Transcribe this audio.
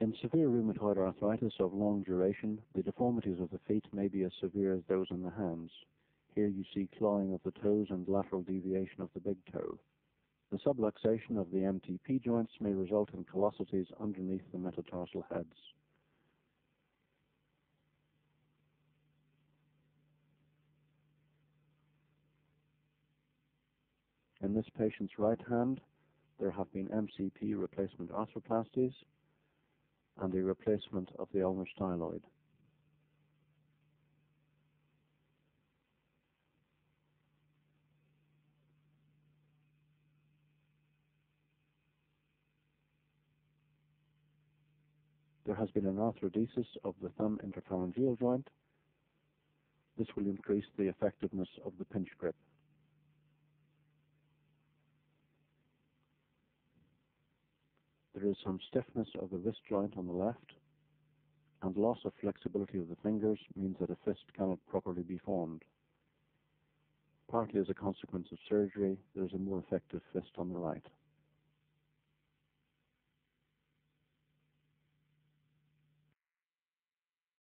In severe rheumatoid arthritis of long duration, the deformities of the feet may be as severe as those in the hands. Here you see clawing of the toes and lateral deviation of the big toe. The subluxation of the MTP joints may result in callosities underneath the metatarsal heads. In this patient's right hand, there have been MCP replacement arthroplasties and the replacement of the ulnar styloid. There has been an arthrodesis of the thumb interphalangeal joint. This will increase the effectiveness of the pinch grip. There is some stiffness of the wrist joint on the left, and loss of flexibility of the fingers means that a fist cannot properly be formed. Partly as a consequence of surgery, there is a more effective fist on the right.